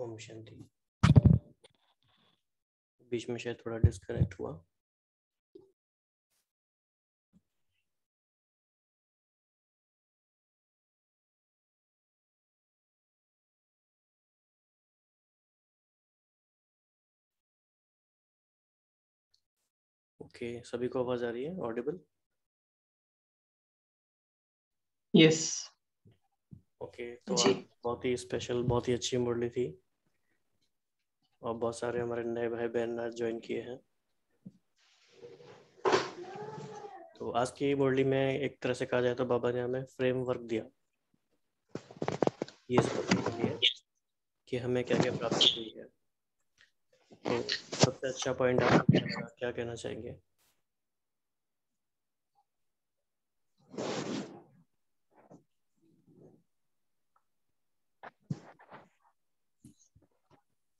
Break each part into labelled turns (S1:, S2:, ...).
S1: ओम शांति बीच में शायद थोड़ा डिस्कनेक्ट हुआ। ओके सभी को आवाज़ आ रही है? ऑडिबल
S2: यस
S1: ओके तो बहुत ही स्पेशल बहुत ही अच्छी मुरली थी। और बहुत सारे हमारे नए भाई बहन आज ज्वाइन किए हैं। तो आज की मुरली में एक तरह से कहा जाए तो बाबा ने हमें फ्रेमवर्क दिया। ये कि हमें क्या क्या प्राप्त हुई है। तो सबसे अच्छा पॉइंट आप क्या कहना चाहेंगे?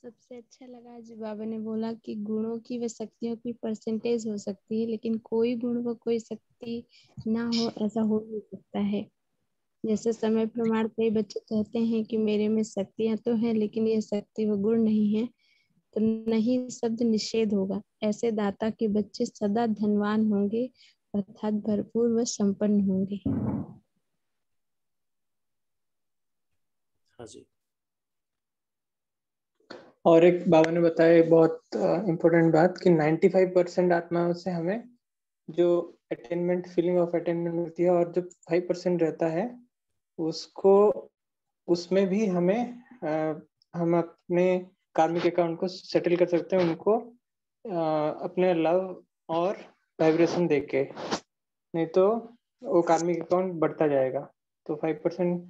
S3: सबसे अच्छा लगा जो बाबा ने बोला कि गुणों की व शक्तियों की परसेंटेज हो सकती है, लेकिन कोई गुण व कोई शक्ति ना हो, ऐसा हो नहीं सकता है। जैसे समय प्रमाण, कई बच्चे कहते हैं कि मेरे में शक्तियाँ तो हैं, लेकिन ये शक्ति व गुण नहीं है तो नहीं शब्द निषेध होगा। ऐसे दाता के बच्चे सदा धनवान होंगे, अर्थात भरपूर व संपन्न होंगे।
S1: हाँ जी।
S2: और एक बाबा ने बताया बहुत इम्पोर्टेंट बात कि 95 परसेंट आत्माओं से हमें जो अटेनमेंट फीलिंग ऑफ़ अटेनमेंट मिलती है और जो 5 परसेंट रहता है उसको उसमें भी हमें अ, हम अपने कार्मिक अकाउंट को सेटल कर सकते हैं उनको अ, अपने लव और वाइब्रेशन देके। के नहीं तो वो कार्मिक अकाउंट बढ़ता जाएगा। तो फाइव परसेंट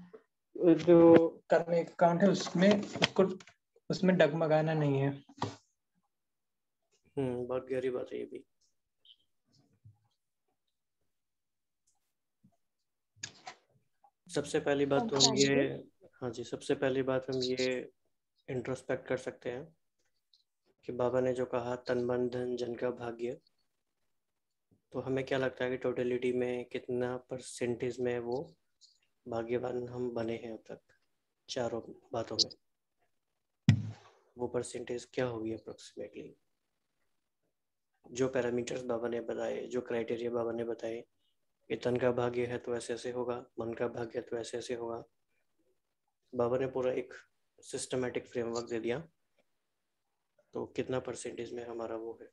S2: जो कार्मिक अकाउंट है उसमें उसको उसमें डगमगाना नहीं है।
S1: हम्म बहुत गहरी बात है ये भी। सबसे पहली बात तो हम ये हाँ जी सबसे पहली बात हम ये इंट्रोस्पेक्ट कर सकते हैं कि बाबा ने जो कहा तन मन धन जन का भाग्य तो हमें क्या लगता है कि टोटलिटी में कितना परसेंटेज में वो भाग्यवान हम बने हैं अब तक चारों बातों में? वो परसेंटेज क्या होगी अप्रोक्सीमेटली जो पैरामीटर्स बाबा ने बताए जो क्राइटेरिया बाबा ने बताए कि तन का भाग्य है तो ऐसे ऐसे होगा मन का भाग्य है तो ऐसे ऐसे होगा। बाबा ने पूरा एक सिस्टमेटिक फ्रेमवर्क दे दिया। तो कितना परसेंटेज में हमारा वो है?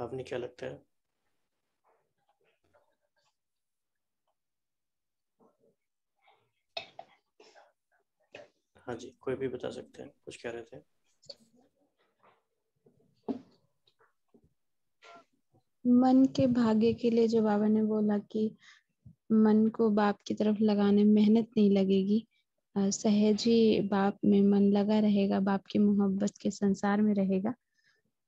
S1: आपने क्या लगता है? हाँ जी, कोई भी बता सकते हैं, कुछ कह रहे थे?
S3: मन के भाग्य के लिए जो बाबा ने बोला कि मन को बाप की तरफ़ लगाने मेहनत नहीं लगेगी सहज ही बाप में मन लगा रहेगा, बाप की मोहब्बत के संसार में रहेगा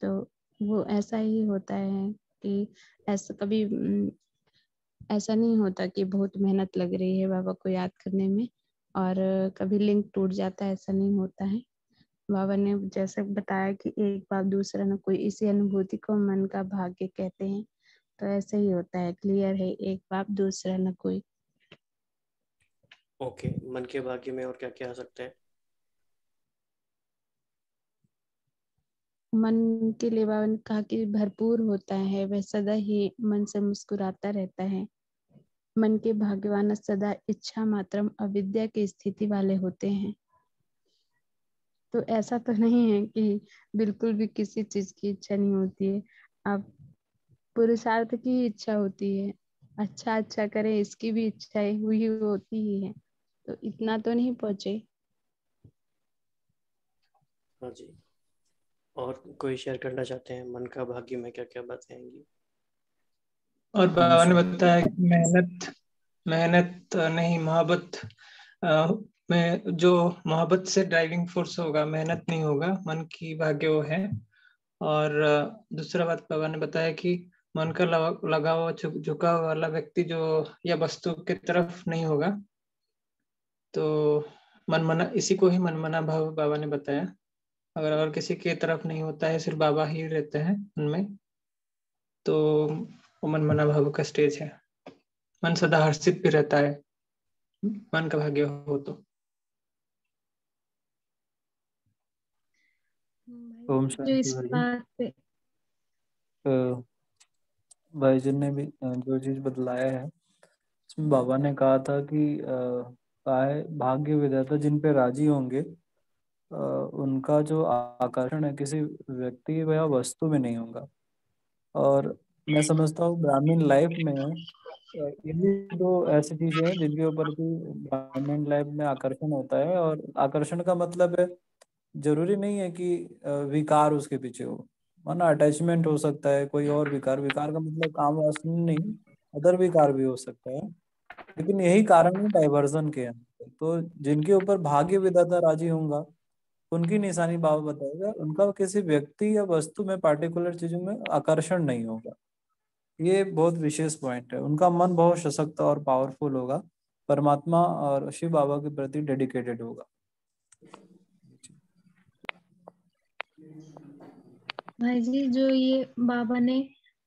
S3: तो वो ऐसा ही होता है कि ऐसा कभी ऐसा नहीं होता कि बहुत मेहनत लग रही है बाबा को याद करने में। और कभी लिंक टूट जाता है ऐसा नहीं होता है। बाबा ने जैसे बताया कि एक बाप दूसरा न कोई इसी अनुभूति को मन का भाग्य कहते हैं तो ऐसे ही होता है। क्लियर है एक बाप दूसरा न कोई।
S1: ओके मन के भाग्य में और क्या क्या आ सकता है?
S3: मन के लिए बाबा ने कहा कि भरपूर होता है वह सदा ही मन से मुस्कुराता रहता है। मन के भाग्यवान सदा इच्छा मात्रम अविद्या की स्थिति वाले होते हैं। तो ऐसा तो नहीं है कि बिल्कुल भी किसी चीज़ की इच्छा नहीं होती है। अब पुरुषार्थ की इच्छा होती है अच्छा अच्छा करें, इसकी भी इच्छा हुई होती ही है तो इतना तो नहीं पहुँचे।
S1: हाँ जी। और कोई शेयर करना चाहते हैं? मन का भाग्य में क्या क्या बातें आएँगी?
S2: और बाबा ने बताया कि मेहनत मेहनत नहीं, मोहब्बत में, जो मोहब्बत से ड्राइविंग फोर्स होगा, मेहनत नहीं होगा, मन की भाग्य वो है। और दूसरा बात बाबा ने बताया कि मन का लगा- हुआ झुक वाला व्यक्ति जो, या वस्तु की तरफ़ नहीं होगा। तो मनमना, इसी को ही मनमना भाव बाबा ने बताया। अगर और किसी के तरफ़ नहीं होता है, सिर्फ़ बाबा ही रहते हैं उनमें। तो वो मन मना भाव का स्टेज है। मन सदा हर्षित भी रहता है। मन का भाग्य हो तो।
S4: ओम
S5: जो
S4: शांति भाईजन ने भी जो चीज़ बदलाया है इसमें बाबा ने कहा था कि अ, कहा है भाग्य विधाता जिन पे राज़ी होंगे अ, उनका जो आकर्षण है किसी व्यक्ति या वस्तु में नहीं होगा। और मैं समझता हूँ ग्रामीण लाइफ में अ, यही दो ऐसी चीज़ें हैं जिनके ऊपर भी ग्रामीण लाइफ में आकर्षण होता है और आकर्षण का मतलब है ज़रूरी नहीं है कि विकार उसके पीछे हो। माना अटैचमेंट हो सकता है कोई और विकार। विकार का मतलब काम वासना नहीं अदर विकार भी हो सकता है। लेकिन यही कारण है डाइवर्जन के तो जिनके ऊपर भाग्य विधाता राज़ी होगा उनकी निशानी बाबा बताएगा उनका किसी व्यक्ति या वस्तु में पार्टिकुलर चीज़ों में आकर्षण नहीं होगा। ये बहुत विशेष पॉइंट है। उनका मन बहुत सशक्त और पावरफुल होगा। परमात्मा और शिव बाबा के प्रति डेडिकेटेड होगा।
S5: भाई जी जो ये बाबा ने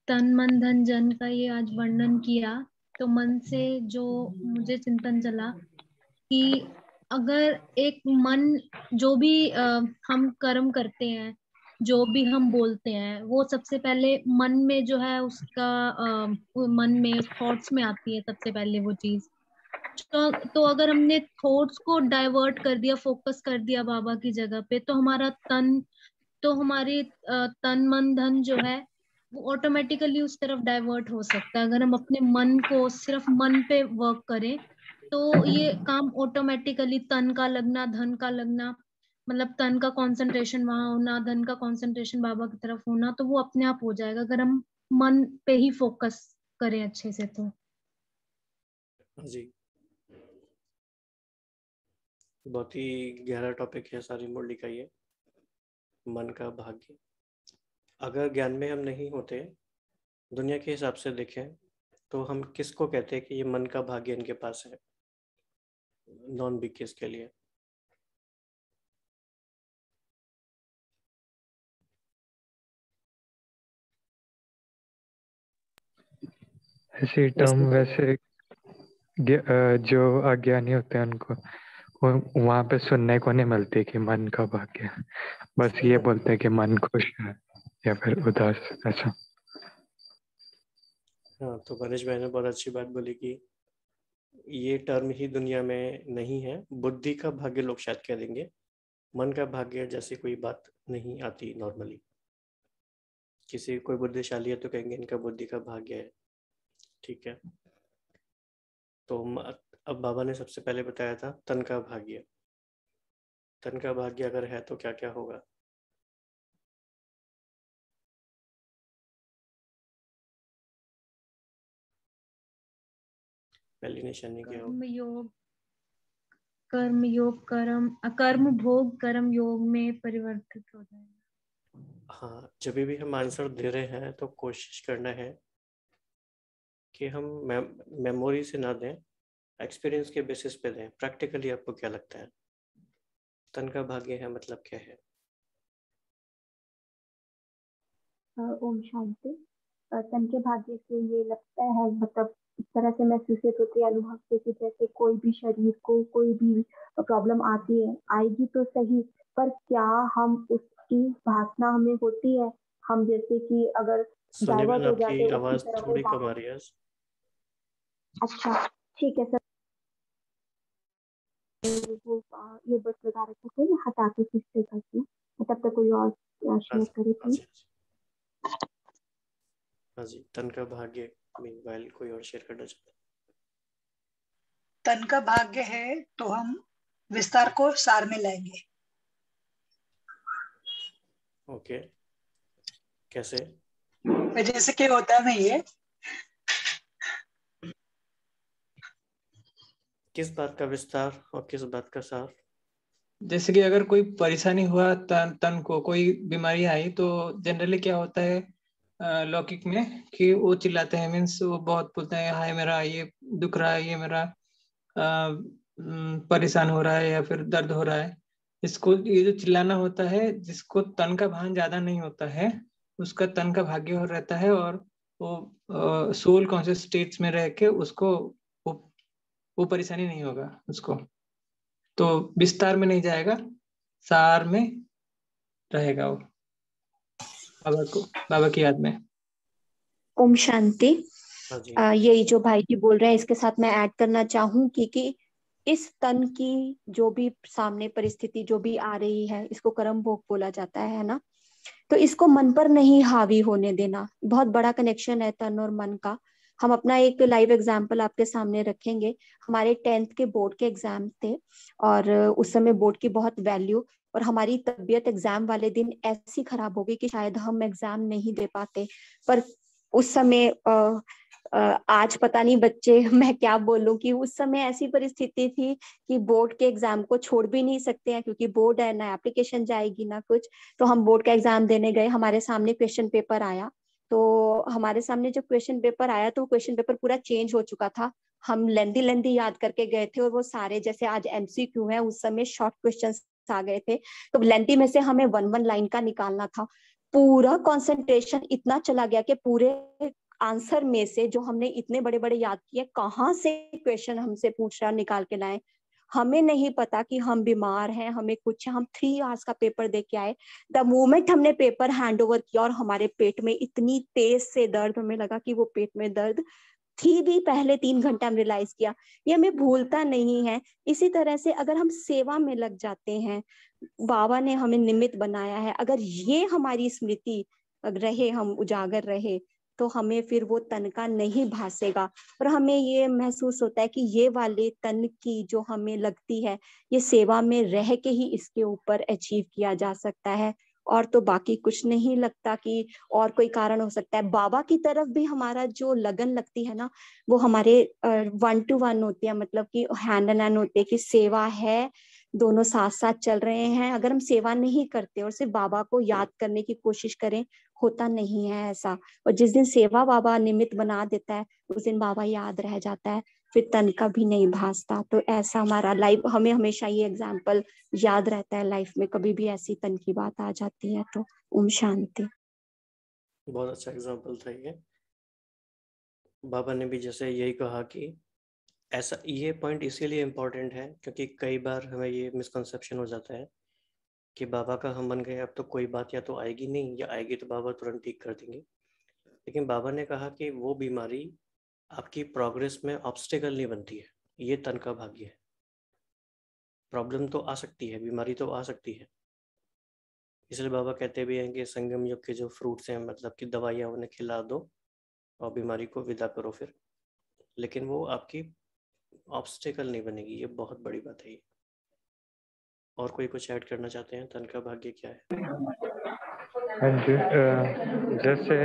S5: तन मन धन जन का ये आज वर्णन किया तो मन से जो मुझे चिंतन चला कि अगर एक मन जो भी अ, हम कर्म करते हैं जो भी हम बोलते हैं वो सबसे पहले मन में जो है उसका वो मन में थॉट्स में आती है सबसे पहले वो चीज़। तो, तो अगर हमने थॉट्स को डाइवर्ट कर दिया फोकस कर दिया बाबा की जगह पे तो हमारा तन तो हमारी तन मन धन जो है वो ऑटोमेटिकली उस तरफ़ डाइवर्ट हो सकता है। अगर हम अपने मन को सिर्फ़ मन पे वर्क करें तो ये काम ऑटोमेटिकली तन का लगना धन का लगना मतलब तन का कंसंट्रेशन वहाँ होना, धन का कंसंट्रेशन बाबा की तरफ़ होना तो वो अपने आप हो जाएगा। अगर हम मन पे ही फोकस करें अच्छे से तो।
S1: जी। बहुत ही गहरा टॉपिक है सारी मुरली का ये। मन का भाग्य। अगर ज्ञान में हम नहीं होते, दुनिया के हिसाब से देखें तो हम किसको कहते हैं कि ये मन का भाग्य इनके पास है? नॉन बिग केस के लिए।
S6: ऐसी टर्म वैसे जो अज्ञानी होते हैं उनको वहाँ पे सुनने को नहीं मिलती कि मन का भाग्य। बस ये बोलते हैं कि मन खुश है या फिर उदास ऐसा।
S1: हाँ तो गणेश भाई ने बहुत अच्छी बात बोली कि ये टर्म ही दुनिया में नहीं है। बुद्धि का भाग्य लोग शायद कह देंगे। मन का भाग्य जैसी कोई बात नहीं आती नॉर्मली किसी कोई बुद्धिशाली है तो कहेंगे इनका बुद्धि का भाग्य है। ठीक है। तो अब बाबा ने सबसे पहले बताया था तन का भाग्य। तन का भाग्य अगर है तो क्या क्या होगा? पहली निशानी क्या होगी
S5: कर्म योग कर्म योग कर्म कर्म भोग कर्म योग में परिवर्तित हो जाएगा।
S1: हाँ जब भी हम आंसर दे रहे हैं तो कोशिश करना है कि हम मेमोरी से ना दें एक्सपीरियंस के बेसिस पे दें प्रैक्टिकली आपको क्या लगता है? तन का भाग्य है मतलब क्या है?
S7: ओम शांति। तन के भाग्य से ये लगता है मतलब इस तरह से महसूसित होती है अनुभव से कि जैसे कोई भी शरीर को कोई भी प्रॉब्लम आती है आएगी तो सही पर क्या हम उसकी भावना हमें होती है? हम जैसे कि अगर डाइवर्ट हो जाते
S1: आवाज़ थोड़ी कम आ रही है।
S7: अच्छा ठीक है सर। वो ये बस लगा रखा था ये हटा के फिर से? करती हूँ तब तक कोई और
S1: हाँ
S7: शेयर करे
S1: हाँ
S7: प्लीज़
S1: जी हाँ जी। हाँ तन का भाग्य मीनवाइल कोई और शेयर करना चाहता
S8: तन का भाग्य है तो हम विस्तार को सार में लाएँगे।
S1: Okay okay. कैसे?
S8: जैसे कि होता नहीं है
S1: किस बात का विस्तार और किस बात का सार?
S2: जैसे कि अगर कोई परेशानी हुआ तन तन को, कोई बीमारी आई तो जनरली क्या होता है लौकिक में कि वो चिल्लाते हैं मीन्स वो बहुत बोलते हैं, हाय मेरा, ये दुख रहा है, ये मेरा परेशान हो रहा है या फिर दर्द हो रहा है। इसको, ये जो चिल्लाना होता है, जिसको तन का भान ज़्यादा नहीं होता है, उसका तन का भाग्य हो रहता है और वो सोल कॉन्शियस स्टेट्स में रह के उसको वो परेशानी नहीं होगा उसको। तो विस्तार में नहीं जाएगा सार में रहेगा वो। बाबा को बाबा की याद में।
S7: ओम शांति।
S1: हाँ
S7: यही जो भाई जी बोल रहे हैं इसके साथ मैं ऐड करना चाहूँ कि, कि इस तन की जो भी सामने परिस्थिति जो भी आ रही है इसको कर्म भोग बोला जाता है ना? तो इसको मन पर नहीं हावी होने देना। बहुत बड़ा कनेक्शन है तन और मन का। हम अपना एक लाइव एग्ज़ाम्पल आपके सामने रखेंगे। हमारे टेंथ के बोर्ड के एग्ज़ाम थे और उस समय बोर्ड की बहुत वैल्यू और हमारी तबीयत एग्ज़ाम वाले दिन ऐसी खराब हो गई कि शायद हम एग्ज़ाम नहीं दे पाते। पर उस समय आज पता नहीं बच्चे, मैं क्या बोलूँ कि उस समय ऐसी परिस्थिति थी कि बोर्ड के एग्ज़ाम को छोड़ भी नहीं सकते हैं क्योंकि बोर्ड है, ना एप्लीकेशन जाएगी, ना कुछ। तो हम बोर्ड का एग्ज़ाम देने गए, हमारे सामने क्वेश्चन पेपर आया। तो हमारे सामने जब क्वेश्चन पेपर आया तो क्वेश्चन पेपर पूरा चेंज हो चुका था। हम लेंदी लेंदी याद करके गए थे और वो सारे जैसे आज एमसीक्यू है, उस समय शॉर्ट क्वेश्चन आ गए थे। तो लेंदी में से हमें वन वन लाइन का निकालना था। पूरा कंसंट्रेशन इतना चला गया कि पूरे आंसर में से जो हमने इतने बड़े बड़े याद किए, कहाँ से क्वेश्चन हमसे पूछ रहा निकाल के लाए हमें नहीं पता कि हम बीमार हैं, हमें कुछ है। हम थ्री आवर्स का पेपर दे के आए। द मोमेंट हमने पेपर हैंड ओवर किया और हमारे पेट में इतनी तेज से दर्द हमें लगा कि वो पेट में दर्द थी भी पहले तीन घंटा हम रियलाइज़ किया। ये हमें भूलता नहीं है। इसी तरह से अगर हम सेवा में लग जाते हैं, बाबा ने हमें निमित्त बनाया है। अगर ये हमारी स्मृति रहे, हम उजागर रहे तो हमें फिर वो तन का नहीं भासेगा। और हमें ये महसूस होता है कि ये वाले तन की जो हमें लगती है, ये सेवा में रह के ही इसके ऊपर अचीव किया जा सकता है। और तो बाकी कुछ नहीं लगता कि और कोई कारण हो सकता है। बाबा की तरफ़ भी हमारा जो लगन लगती है ना, वो हमारे वन टू वन होती है। मतलब कि हैंड एंड हैंड होती है कि सेवा है दोनों साथ साथ चल रहे हैं। अगर हम सेवा नहीं करते और सिर्फ़ बाबा को याद करने की कोशिश करें, होता नहीं है ऐसा। और जिस दिन सेवा बाबा निमित्त बना देता है, उस दिन बाबा याद रह जाता है, फिर तन का भी नहीं भासता। तो ऐसा हमारा लाइफ हमें हमेशा ये एग्ज़ाम्पल याद रहता है लाइफ में, कभी भी ऐसी तन की बात आ जाती है तो। ओम शांति।
S1: बहुत अच्छा एग्ज़ाम्पल था ये। बाबा ने भी जैसे यही कहा कि ऐसा, ये पॉइंट इसीलिए इम्पोर्टेंट है क्योंकि कई बार हमें ये मिसकंसेप्शन हो जाता है कि बाबा का हम बन गए, अब तो कोई बात या तो आएगी नहीं, या आएगी तो बाबा तुरंत ठीक कर देंगे। लेकिन बाबा ने कहा कि वो बीमारी आपकी प्रोग्रेस में ऑब्स्टिकल नहीं बनती है, ये तन का भाग्य है। प्रॉब्लम तो आ सकती है, बीमारी तो आ सकती है। इसलिए बाबा कहते भी हैं कि संगम युग के जो फ्रूट्स हैं मतलब कि दवाइयाँ उन्हें खिला दो और बीमारी को विदा करो फिर। लेकिन वो आपकी ऑब्स्टिकल नहीं बनेगी ये बहुत बड़ी बात है और कोई कुछ ऐड करना चाहते हैं? तन का भाग्य क्या है?
S6: जी जैसे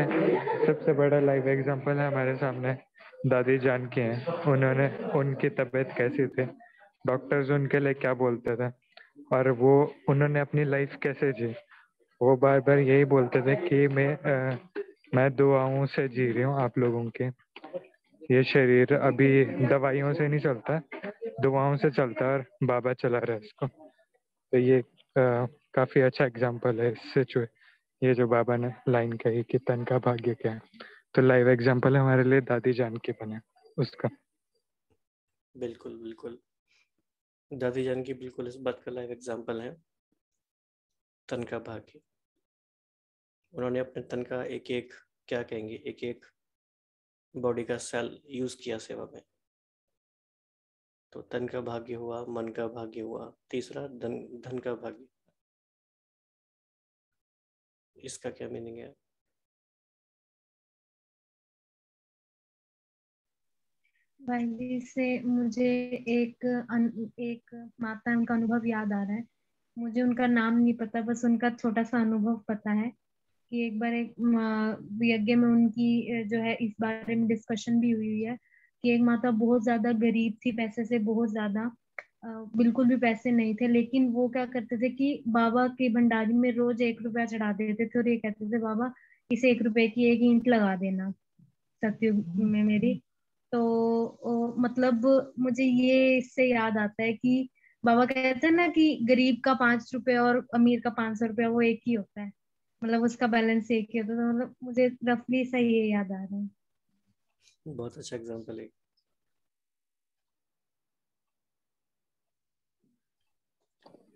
S6: सबसे बड़ा लाइव एग्जांपल है हमारे सामने दादी जान के हैं। उन्होंने उनकी तबीयत कैसी थी? डॉक्टर्स उनके लिए क्या बोलते थे? और वो उन्होंने अपनी लाइफ कैसे जी? वो बार बार यही बोलते थे कि मैं आ, मैं दुआओं से जी रही हूँ आप लोगों के। ये शरीर अभी दवाइयों से नहीं चलता दुआओं से चलता है और बाबा चला रहा है इसको। तो ये आ, काफ़ी अच्छा एग्ज़ाम्पल है इससे जो ये जो बाबा ने लाइन कही कि तन का भाग्य क्या है। तो लाइव एग्ज़ाम्पल है हमारे लिए दादी जान के बने उसका।
S1: बिल्कुल बिल्कुल। दादी जान की बिल्कुल इस बात का लाइव एग्ज़ाम्पल है। तन का भाग्य। उन्होंने अपने तन का एक एक क्या कहेंगे? एक एक बॉडी का सेल यूज़ किया सेवा में। तो तन का भाग्य हुआ मन का भाग्य हुआ तीसरा धन धन का भाग्य। इसका क्या मीनिंग है?
S5: भाई से मुझे एक अन, एक माता उनका अनुभव याद आ रहा है। मुझे उनका नाम नहीं पता बस उनका छोटा सा अनुभव पता है। कि एक बार एक यज्ञ में उनकी जो है इस बारे में डिस्कशन भी हुई है कि एक माता बहुत ज़्यादा गरीब थी पैसे से बहुत ज़्यादा बिल्कुल भी पैसे नहीं थे लेकिन वो क्या करते थे कि बाबा के भंडारी में रोज एक रुपया चढ़ा देते थे और ये कहते थे बाबा इसे एक रुपए की एक ईंट लगा देना सत्युग में मेरी। तो ओ, मतलब मुझे ये इससे याद आता है कि बाबा कहते हैं ना कि गरीब का पाँच रुपए और अमीर का पाँच सौ रुपया वो एक ही होता है। मतलब उसका बैलेंस एक ही होता तो मतलब मुझे रफली सही याद आ रहा है।
S1: बहुत अच्छा एग्जांपल है।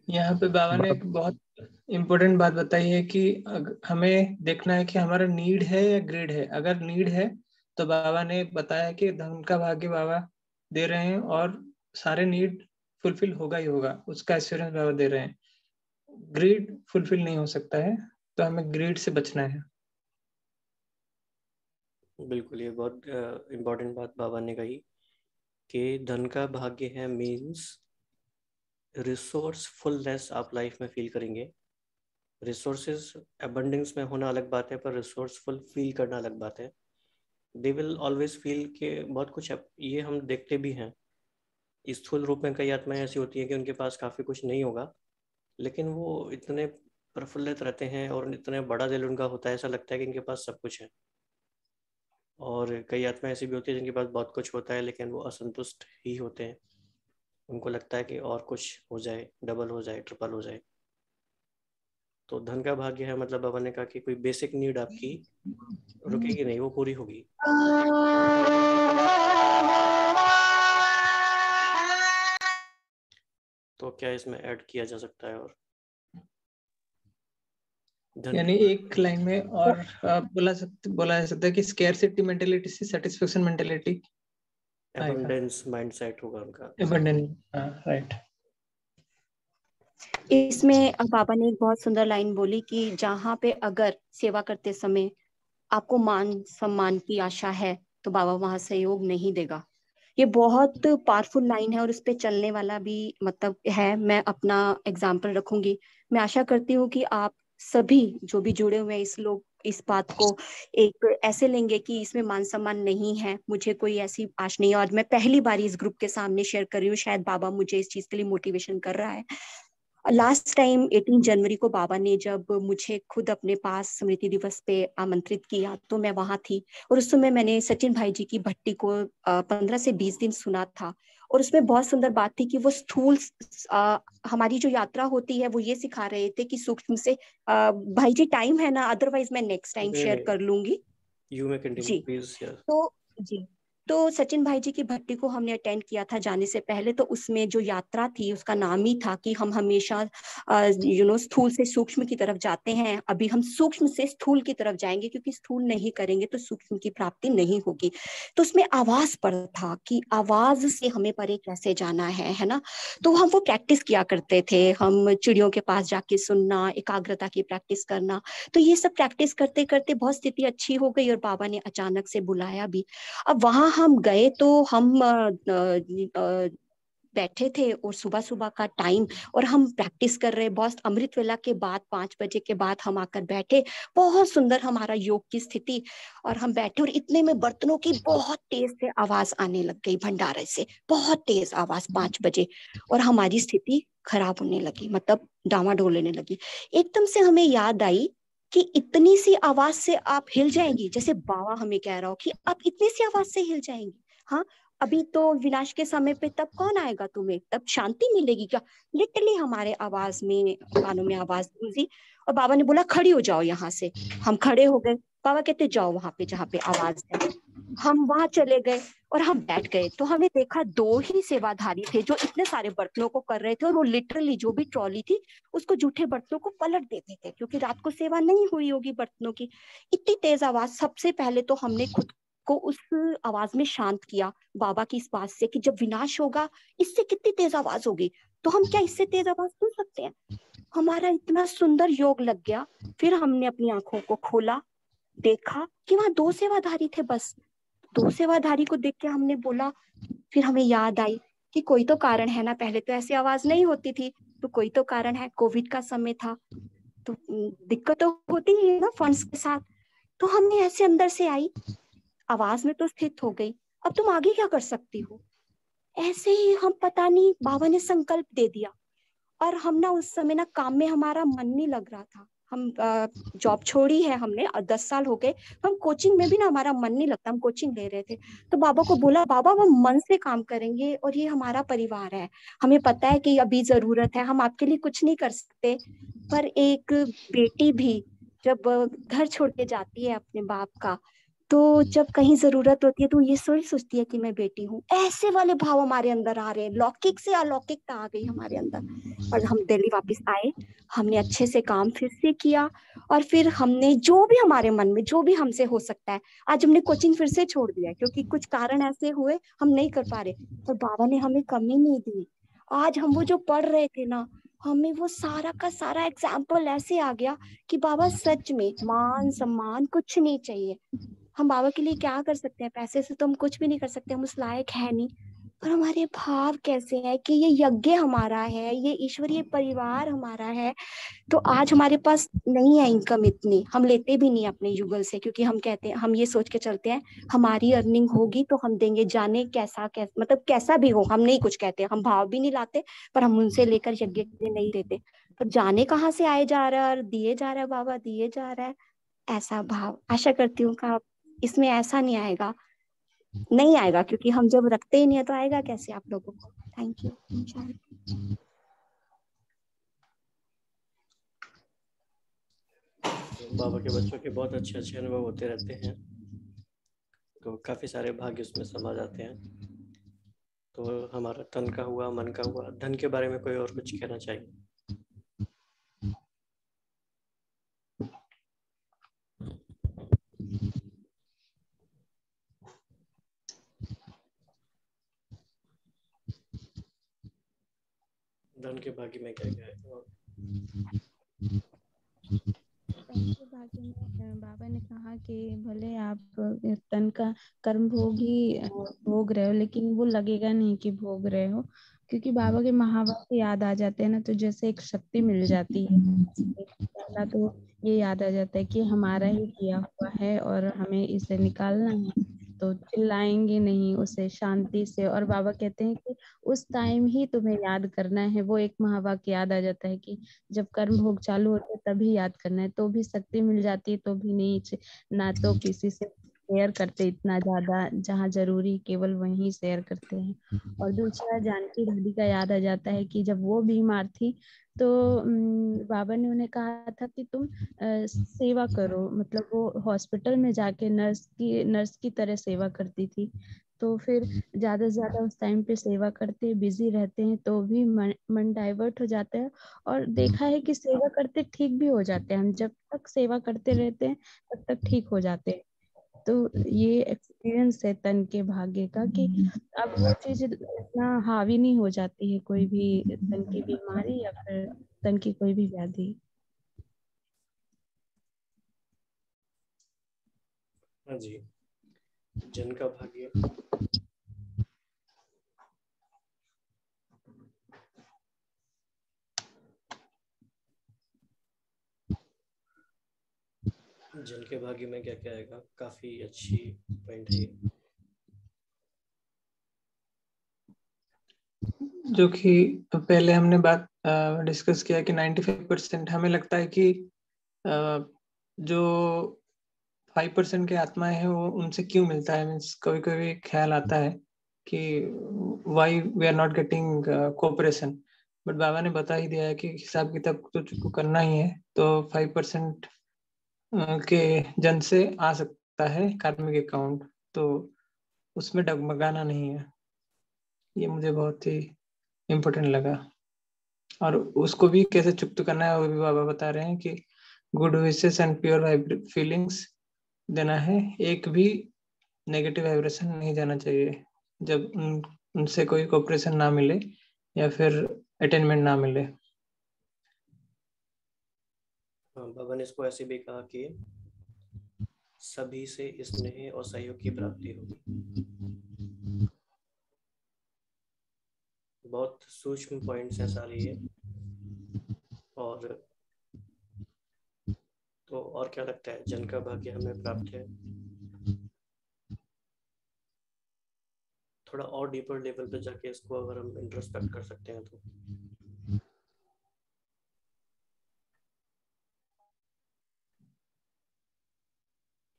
S2: यहाँ पे बाबा ने एक बहुत इम्पोर्टेंट बात बताई है कि हमें देखना है कि हमारा नीड है या ग्रेड है। अगर नीड है तो बाबा ने बताया कि धन का भाग्य बाबा दे रहे हैं और सारे नीड फुलफिल होगा ही होगा उसका एश्योरेंस बाबा दे रहे हैं। ग्रेड फुलफिल नहीं हो सकता है। तो हमें ग्रेड से बचना है।
S1: बिल्कुल, ये बहुत इम्पोर्टेंट बात बाबा ने कही कि धन का भाग्य है मींस रिसोर्सफुलनेस आप लाइफ में फील करेंगे। रिसोर्सेज अबंडेंस में होना अलग बात है, पर रिसोर्सफुल फील करना अलग बात है। दे विल ऑलवेज फील के बहुत कुछ ये हम देखते भी हैं। स्थूल रूप में कई आत्माएँ ऐसी होती हैं कि उनके पास काफ़ी कुछ नहीं होगा, लेकिन वो इतने प्रफुल्लित रहते हैं और इतने बड़ा दिल उनका होता है, ऐसा लगता है कि इनके पास सब कुछ है। और कई आत्माएँ ऐसी भी होती है जिनके पास बहुत कुछ होता है, लेकिन वो असंतुष्ट ही होते हैं। उनको लगता है कि और कुछ हो जाए डबल हो जाए ट्रिपल हो जाए। तो धन का भाग्य है मतलब बाबा ने कहा कि कोई बेसिक नीड आपकी रुकेगी नहीं, वो पूरी होगी। तो क्या इसमें ऐड किया जा सकता है और
S2: यानी एक लाइन में और बोला सकते बोला जा सकता है कि स्केर्सिटी मेंटालिटी से सेटिस्फेक्शन मेंटालिटी
S1: एबंडेंस माइंडसेट होगा उनका।
S2: एबंडेंस राइट
S7: इसमें बाबा ने एक बहुत सुंदर लाइन बोली कि जहाँ पे अगर सेवा करते समय आपको मान सम्मान की आशा है तो बाबा वहाँ सहयोग नहीं देगा। ये बहुत पावरफुल लाइन है और इस पे चलने वाला भी मतलब है। मैं अपना एग्ज़ाम्पल रखूँगी। मैं आशा करती हूँ कि आप सभी जो भी जुड़े हुए हैं, इस लोग, इस बात को एक ऐसे लेंगे कि इसमें मान सम्मान नहीं है। मुझे कोई ऐसी आश नहीं है। और मैं पहली बार इस ग्रुप के सामने शेयर कर रही हूँ। शायद बाबा मुझे इस चीज़ के लिए मोटिवेशन कर रहा है। लास्ट टाइम 18 जनवरी को बाबा ने जब मुझे खुद अपने पास स्मृति दिवस पे आमंत्रित किया तो मैं वहाँ थी। और उस समय मैंने सचिन भाई जी की भट्टी को पंद्रह से बीस दिन सुना था। और उसमें बहुत सुंदर बात थी कि वो स्थूल हमारी जो यात्रा होती है वो ये सिखा रहे थे कि सूक्ष्म से आ, भाई जी टाइम है ना अदरवाइज़ मैं नेक्स्ट टाइम शेयर कर लूँगी।
S1: यू में कंटिन्यू प्लीज़
S7: तो जी। तो सचिन भाई जी की भट्टी को हमने अटेंड किया था जाने से पहले तो उसमें जो यात्रा थी, उसका नाम ही था कि हम हमेशा यू नो स्थूल से सूक्ष्म की तरफ़ जाते हैं। अभी हम सूक्ष्म से स्थूल की तरफ़ जाएँगे, क्योंकि स्थूल नहीं करेंगे तो सूक्ष्म की प्राप्ति नहीं होगी। तो उसमें आवाज़ पर था कि आवाज़ से हमें परे कैसे जाना है है ना? तो हम वो प्रैक्टिस किया करते थे। हम चिड़ियों के पास जाके सुनना, एकाग्रता की प्रैक्टिस करना। तो ये सब प्रैक्टिस करते करते बहुत स्थिति अच्छी हो गई और बाबा ने अचानक से बुलाया भी। अब वहाँ हम गए तो हम बैठे थे और सुबह सुबह का टाइम और हम प्रैक्टिस कर रहे। बहुत अमृत वेला के बाद, पाँच बजे के बाद हम आकर बैठे। बहुत सुंदर हमारा योग की स्थिति। और हम बैठे और इतने में बर्तनों की बहुत तेज से आवाज़ आने लग गई भंडारे से। बहुत तेज आवाज़ पाँच बजे। और हमारी स्थिति खराब होने लगी मतलब डामाडोल लेने लगी। एकदम से हमें याद आई कि इतनी सी आवाज़ से आप हिल जाएँगी। जैसे बाबा हमें कह रहा हो कि आप इतनी सी आवाज़ से हिल जाएँगी। हाँ अभी तो विनाश के समय पे तब कौन आएगा तुम्हें? तब शांति मिलेगी क्या? लिटरली हमारे आवाज़ में, कानों में आवाज़ गूंजी और बाबा ने बोला, खड़ी हो जाओ यहाँ से। हम खड़े हो गए। बाबा कहते, जाओ वहाँ पे जहाँ पे आवाज़ है। हम वहाँ चले गए और हम बैठ गए। तो हमें देखा दो ही सेवाधारी थे जो इतने सारे बर्तनों को कर रहे थे और वो लिटरली जो भी ट्रॉली थी, उसको जूठे बर्तनों को पलट देते थे, क्योंकि रात को सेवा नहीं हुई होगी बर्तनों की। इतनी तेज आवाज़, सबसे पहले तो हमने खुद को उस आवाज़ में शांत किया बाबा की इस बात से कि जब विनाश होगा, इससे कितनी तेज आवाज़ होगी? तो हम क्या इससे तेज आवाज़ सुन सकते हैं? हमारा इतना सुंदर योग लग गया, फिर हमने अपनी आँखों को खोला देखा कि वहाँ दो सेवाधारी थे बस। दो सेवाधारी को देख के हमने बोला, फिर हमें याद आई कि कोई तो कारण है ना, पहले तो ऐसी आवाज़ नहीं होती थी तो कोई तो कारण है, कोविड का समय था। तो दिक्कत तो होती ही है ना फंड्स के साथ। तो हमने ऐसे अंदर से आई, आवाज़ में तो स्थित हो गई, अब तुम आगे क्या कर सकती हो? ऐसे ही हम पता नहीं, बाबा ने संकल्प दे दिया। और हम ना उस समय ना काम में हमारा मन नहीं लग रहा था। हम जॉब छोड़ी है हमने दस साल हो गए। हम कोचिंग में भी ना हमारा मन नहीं लगता, हम कोचिंग ले रहे थे। तो बाबा को बोला, बाबा हम मन से काम करेंगे और ये हमारा परिवार है। हमें पता है कि अभी ज़रूरत है, हम आपके लिए कुछ नहीं कर सकते। पर एक बेटी भी जब घर छोड़ के जाती है अपने बाप का तो जब कहीं ज़रूरत होती है तो ये सोच सोचती है कि मैं बेटी हूँ। ऐसे वाले भाव हमारे अंदर आ रहे हैं लौकिक से अलौकिकता आ गई हमारे अंदर। और हम दिल्ली वापस आए हमने अच्छे से काम फिर से किया और फिर हमने जो भी हमारे मन में जो भी हमसे हो सकता है आज हमने कोचिंग फिर से छोड़ दिया क्योंकि कुछ कारण ऐसे हुए हम नहीं कर पा रहे। पर बाबा ने हमें कमी नहीं दी। आज हम वो जो पढ़ रहे थे ना हमें वो सारा का सारा एग्ज़ाम्पल ऐसे आ गया कि बाबा सच में मान सम्मान कुछ नहीं चाहिए। हम बाबा के लिए क्या कर सकते हैं? पैसे से तो हम कुछ भी नहीं कर सकते, हम उस लायक है नहीं। पर हमारे भाव कैसे हैं कि ये यज्ञ हमारा है, ये ईश्वरीय परिवार हमारा है तो आज हमारे पास नहीं है इनकम इतनी। हम लेते भी नहीं अपने युगल से, क्योंकि हम कहते हैं, हम ये सोच के चलते हैं, हमारी अर्निंग होगी तो हम देंगे, जाने कैसा कैसा मतलब कैसा भी हो, हम नहीं कुछ कहते, हम भाव भी नहीं लाते, पर हम उनसे लेकर यज्ञ के लिए नहीं देते। पर जाने कहाँ से आए जा रहा है और दिए जा रहा है बाबा, दिए जा रहा है, ऐसा भाव। आशा करती हूँ का इसमें ऐसा नहीं आएगा। नहीं आएगा, क्योंकि हम जब रखते ही नहीं है तो आएगा कैसे आप लोगों को? थैंक यू
S1: बाबा के बच्चों के बहुत अच्छे अच्छे अनुभव होते रहते हैं। तो काफ़ी सारे भाग्य उसमें समा जाते हैं। तो हमारा तन का हुआ, मन का हुआ, धन के बारे में कोई और कुछ कहना चाहिए धन के भाग्य में क्या क्या है?
S3: भाग्य बाबा ने कहा कि भले आप तन का कर्म भोग ही भोग रहे हो, लेकिन वो लगेगा नहीं कि भोग रहे हो, क्योंकि बाबा के महावाक्य याद आ जाते हैं ना तो जैसे एक शक्ति मिल जाती है। पहला तो ये याद आ जाता है कि हमारा ही किया हुआ है और हमें इसे निकालना है। तो चिल्लाएँगे नहीं उसे शांति से। और बाबा कहते हैं कि उस टाइम ही तुम्हें याद करना है। वो एक महावाक्य याद आ जाता है कि जब कर्म भोग चालू होते तभी याद करना है। तो भी शक्ति मिल जाती है तो भी नहीं। ना तो किसी से शेयर करते इतना ज़्यादा जहाँ ज़रूरी केवल वही शेयर करते हैं। और दूसरा जानकी दादी का याद आ जाता है कि जब वो बीमार थी तो बाबा ने उन्हें कहा था कि तुम सेवा करो। मतलब वो हॉस्पिटल में जाके नर्स की नर्स की तरह सेवा करती थी। तो फिर ज़्यादा से ज़्यादा उस टाइम पे सेवा करते बिज़ी रहते हैं तो भी मन, मन डाइवर्ट हो जाता है। और देखा है कि सेवा करते ठीक भी हो जाते हैं। हम जब तक सेवा करते रहते हैं तब तक ठीक हो जाते हैं। तो ये एक्सपीरियंस है तन के भाग्य का कि अब वो चीज़ इतना हावी नहीं हो जाती है कोई भी तन की बीमारी या फिर तन की कोई भी व्याधि।
S1: हाँ जी। जन का भाग्य। जिनके भाग्य में क्या क्या आएगा, काफ़ी अच्छी पॉइंट है
S2: जो कि पहले हमने बात डिस्कस किया कि 95 परसेंट हमें लगता है कि जो 5 परसेंट के आत्माएँ हैं, वो उनसे क्यों मिलता है? मीन्स कभी कभी ख्याल आता है कि why we are not getting cooperation but बाबा ने बता ही दिया है कि हिसाब किताब तो करना ही है तो फाइव परसेंट के जन से आ सकता है कार्मिक अकाउंट तो उसमें डगमगाना नहीं है। ये मुझे बहुत ही इम्पोर्टेंट लगा। और उसको भी कैसे चुप्त करना है, वो भी बाबा बता रहे हैं कि good wishes and pure feelings देना है। एक भी नेगेटिव वाइब्रेशन नहीं जाना चाहिए। जब उन, उनसे कोई कोऑपरेशन ना मिले या फिर अटेनमेंट ना मिले।
S1: बाबा ने इसको ऐसे भी कहा कि सभी से स्नेह और सहयोग की प्राप्ति होगी। बहुत सूक्ष्म पॉइंट्स हैं सारे ये। और तो और क्या लगता है? जन का भाग्य हमें प्राप्त है। थोड़ा और डीपर लेवल पे जाके इसको अगर हम इंट्रोस्पेक्ट कर सकते हैं तो।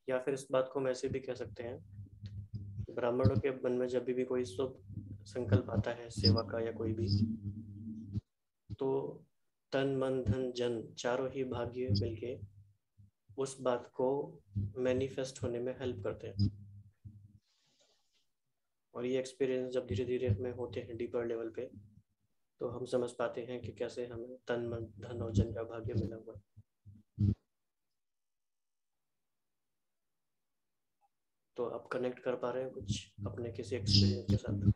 S1: या फिर इस बात को हम ऐसे भी कह सकते हैं, ब्राह्मणों के मन में जब भी कोई शुभ संकल्प आता है, सेवा का या कोई भी तो तन, मन, धन, जन चारों ही भाग्य मिलके उस बात को मैनिफेस्ट होने में हेल्प करते हैं। और ये एक्सपीरियंस जब धीरे धीरे हमें होते हैं डीपर लेवल पे तो हम समझ पाते हैं कि कैसे हमें तन, मन, धन और जन का भाग्य मिला हुआ तो आप कनेक्ट कर पा रहे हैं कुछ अपने किसी एक्सपीरियंस के साथ?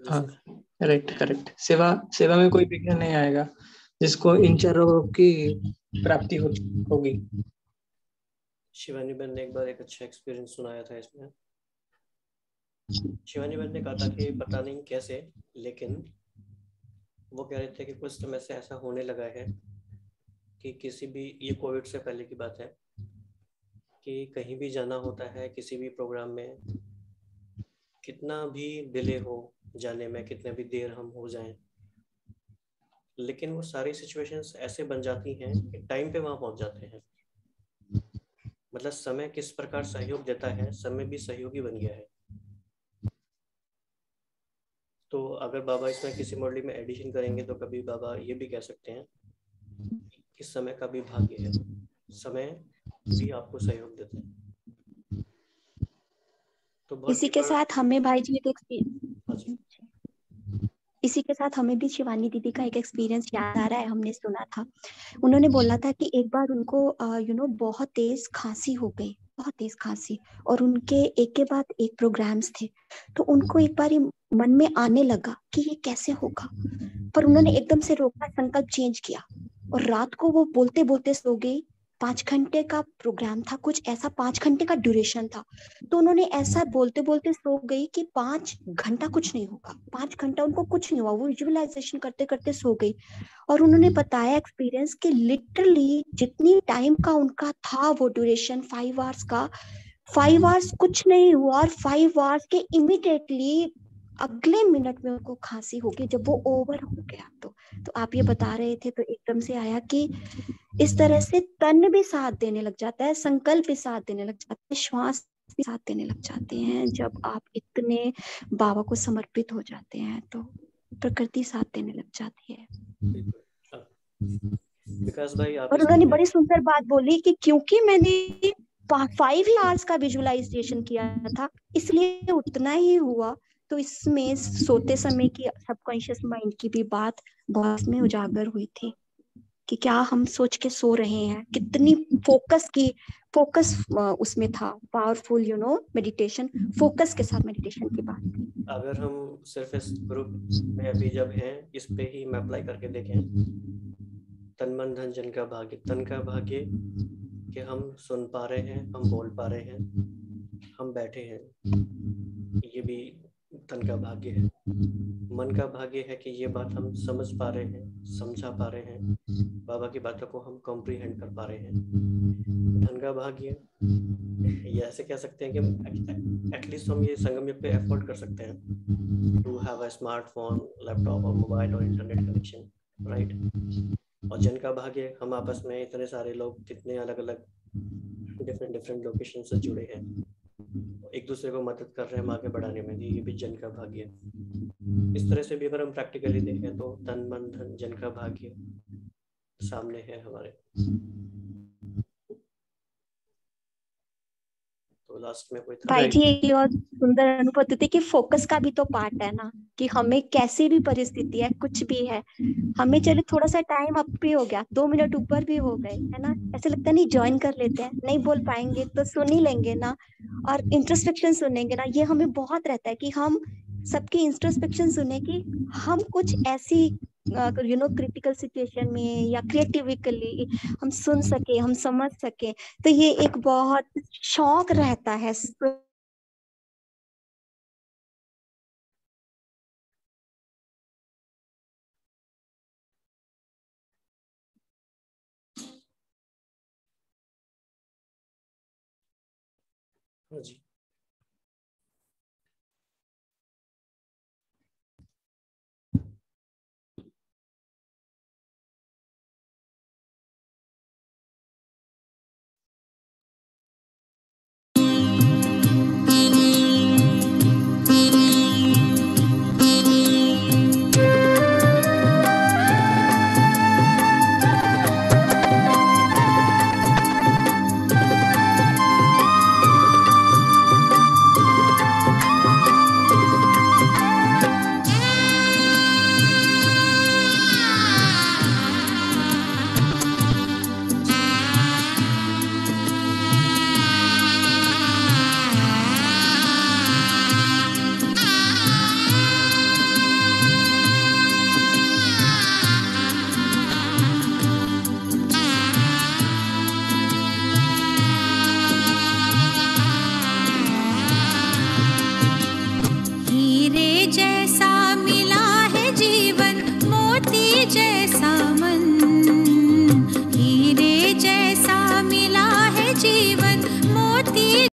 S2: हाँ करेक्ट करेक्ट सेवा सेवा में कोई विघ्न नहीं आएगा जिसको इन चारों की प्राप्ति हो, होगी।
S1: शिवानी बहन ने एक बार एक अच्छा एक्सपीरियंस सुनाया था इसमें। शिवानी बहन ने कहा था कि पता नहीं कैसे लेकिन वो कह रहे थे कि कुछ समय से ऐसा होने लगा है कि किसी भी, ये कोविड से पहले की बात है, कि कहीं भी जाना होता है, किसी भी प्रोग्राम में, कितना भी डिले हो जाने में, कितने भी देर हम हो जाएँ, लेकिन वो सारी सिचुएशंस ऐसे बन जाती हैं कि टाइम पे वहाँ पहुँच जाते हैं। मतलब समय किस प्रकार सहयोग देता है, समय भी सहयोगी बन गया है। तो अगर बाबा इसमें किसी मॉडल में एडिशन करेंगे तो कभी बाबा ये भी कह सकते हैं कि समय का भी भाग्य है। समय भी आपको सहयोग देता है।
S7: तो इसी के साथ हमें भाई जी एक हाँ इसी के साथ हमें भी शिवानी दीदी का एक एक्सपीरियंस याद आ रहा है हमने सुना था। उन्होंने बोला था कि एक बार उनको यू नो बहुत तेज खांसी हो गई बहुत तेज खांसी और उनके एक के बाद एक प्रोग्राम्स थे। तो उनको एक बार मन में आने लगा कि ये कैसे होगा। पर उन्होंने एकदम से रोका संकल्प चेंज किया। और रात को वो बोलते बोलते सो गई। पाँच घंटे का प्रोग्राम था, कुछ ऐसा पाँच घंटे का ड्यूरेशन था। तो उन्होंने ऐसा बोलते बोलते सो गई कि पाँच घंटा कुछ नहीं होगा। पाँच घंटा उनको कुछ नहीं हुआ, वो विजुअलाइजेशन करते करते सो गई। और उन्होंने बताया एक्सपीरियंस कि लिटरली जितनी टाइम का उनका था वो ड्यूरेशन फाइव आवर्स का। फाइव आवर्स कुछ नहीं हुआ और फाइव आवर्स के इमिडिएटली अगले मिनट में उनको खांसी हो गई जब वो ओवर हो गया तो। तो आप ये बता रहे थे तो एकदम से आया कि इस तरह से तन भी साथ देने लग जाता है संकल्प भी साथ देने लग जाता है श्वास भी साथ देने लग जाते हैं जब आप इतने बाबा को समर्पित हो जाते हैं तो प्रकृति साथ देने लग जाती है।
S1: विकास भाई आप
S7: और उन्होंने बड़ी सुंदर बात बोली कि क्योंकि मैंने फाइव ही आवर्स का विजुअलाइजेशन किया था इसलिए उतना ही हुआ तो इसमें सोते समय की सबकॉन्शियस माइंड की भी बात बहुत में उजागर हुई थी कि क्या हम सोच के सो रहे हैं। कितनी फोकस की फोकस उसमें था। Powerful you know meditation focus के साथ मेडिटेशन की बात
S1: अगर हम सिर्फ़ इस ग्रुप में अभी जब हैं, इस पे ही मैं अप्लाई करके देखें तन मन धन जन का भाग्य, तन का भाग्य कि हम सुन पा रहे हैं, हम बोल पा रहे हैं, हम बैठे हैं, ये भी तन का भाग्य है। मन का भाग्य है कि ये बात हम समझ पा रहे हैं, समझा पा रहे हैं, बाबा की बातों को हम कॉम्प्रीहेंड कर पा रहे हैं। धन का भाग्य, ये ऐसे कह सकते हैं कि एटलीस्ट हम ये संगम युग पे एफोर्ड कर सकते हैं। To have a smartphone laptop और मोबाइल और इंटरनेट कनेक्शन राइट और जन का भाग्य, हम आपस में इतने सारे लोग, कितने अलग अलग डिफरेंट डिफरेंट लोकेशन से जुड़े हैं। एक दूसरे को मदद कर रहे हैं हम आगे बढ़ाने में ये भी जन का भाग्य है। इस तरह से भी अगर हम प्रैक्टिकली देखें तो तन मन धन जन का भाग्य सामने है हमारे। तो लास्ट में कोई
S7: भाई जी एक और सुंदर अनुभूति थी कि फोकस का भी तो पार्ट है ना कि हमें कैसी भी परिस्थिति है कुछ भी है हमें चले थोड़ा सा टाइम अप भी हो गया दो मिनट ऊपर भी हो गए है ना? ऐसे लगता है नहीं ज्वाइन कर लेते हैं नहीं बोल पाएँगे तो सुन ही लेंगे ना। और इंट्रोस्पेक्शन सुनेंगे ना ये हमें बहुत रहता है कि हम सबकी इंट्रोस्पेक्शन सुने कि हम कुछ ऐसी यू नो क्रिटिकल सिचुएशन में या क्रिएटिविकली हम सुन सके हम समझ सके तो ये एक बहुत शौक रहता है
S1: हाँ जी।